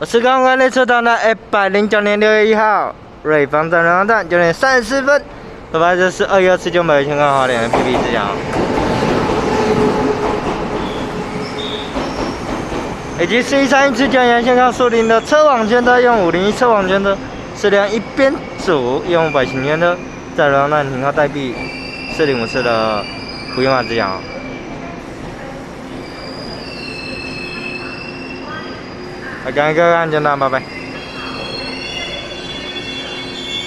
我是刚刚列车到的一百零九年六月一号，瑞芳站瑞芳站九点三十四分，出发这是二月二十九美香港华联的 PP 之奖，以及 C 三一次将沿线港树林的车网圈车用五零一车网圈车，车辆一边组用五百型圈车，在瑞芳站停靠待避四零五四的福运马之奖。Ở cái anh cho nam bà vậy